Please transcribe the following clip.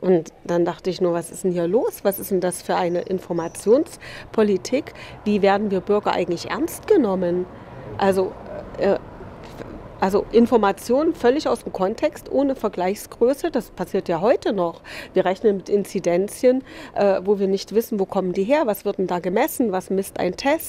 Und dann dachte ich nur, was ist denn hier los? Was ist denn das für eine Informationspolitik? Wie werden wir Bürger eigentlich ernst genommen? Also, äh, äh also Informationen völlig aus dem Kontext, ohne Vergleichsgröße, das passiert ja heute noch. Wir rechnen mit Inzidenzien, äh, wo wir nicht wissen, wo kommen die her, was wird denn da gemessen, was misst ein Test.